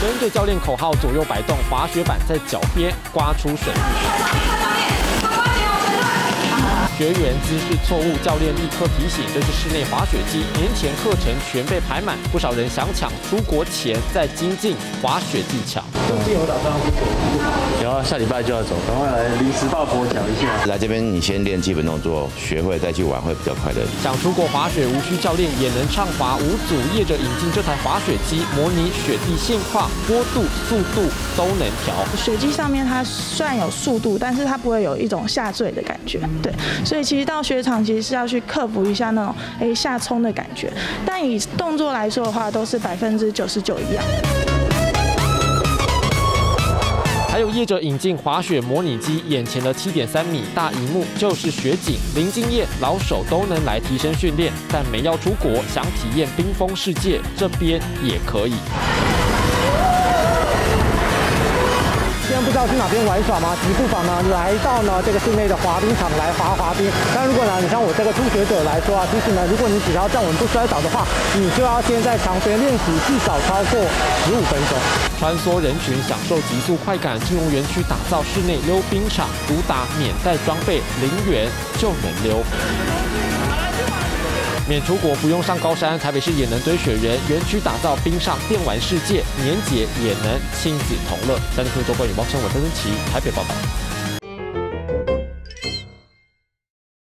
跟着教练口号左右摆动，滑雪板在脚边刮出水。学员姿势错误，教练立刻提醒。这是室内滑雪机，年前课程全被排满，不少人想抢出国前再精进滑雪技巧。最近有打算出国？有啊，下礼拜就要走，赶快来临时抱佛脚一下。来这边你先练基本动作，学会再去玩会比较快乐。想出国滑雪，无需教练也能畅滑。无阻业者引进这台滑雪机，模拟雪地现况、坡度、速度都能调。雪机上面它虽然有速度，但是它不会有一种下坠的感觉，对。所以其实到雪场其实是要去克服一下那种哎下冲的感觉，但以动作来说的话，都是百分之九十九一样。还有业者引进滑雪模拟机，眼前的七点三米大荧幕就是雪景，零经验老手都能来提升训练，但没要出国想体验冰封世界，这边也可以。不知道去哪边玩耍吗？其实不妨呢来到呢这个室内的滑冰场来滑滑冰。但如果呢你像我这个初学者来说啊，其实呢如果你只要站稳不摔倒的话，你就要先在场边练习至少超过十五分钟。穿梭人群，享受极速快感。金融园区打造室内溜冰场，主打免带装备，零元就能溜。免出国，不用上高山，台北市也能堆雪人。园区打造冰上电玩世界，年节也能亲子同乐。三立科周冠宇、汪生伟、邓登奇台北报道。